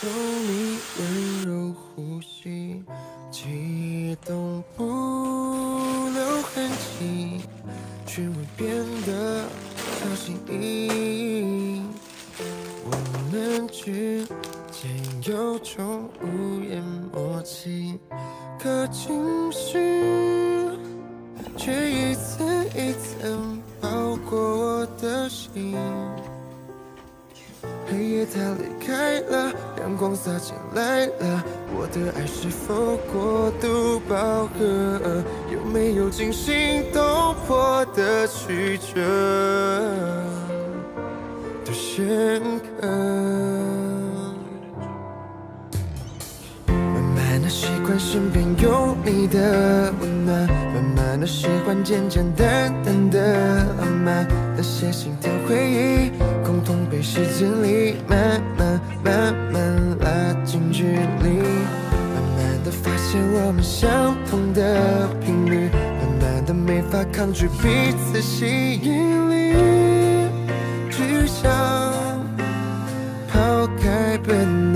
受你温柔呼吸，激动不留痕迹，却会变得小心翼翼。我们之间有种无言默契，可情绪却一层一层包裹我的心。黑夜它离开了，阳光洒进来了，我的爱是否过度饱和？有没有惊心动魄的曲折的深刻？慢慢的习惯身边有你的温暖，慢慢的喜欢简简单单的浪漫，那些心跳回忆，通被时间里慢慢慢慢拉近距离，慢慢的发现我们相同的频率，慢慢的没法抗拒彼此吸引力，只想抛开本。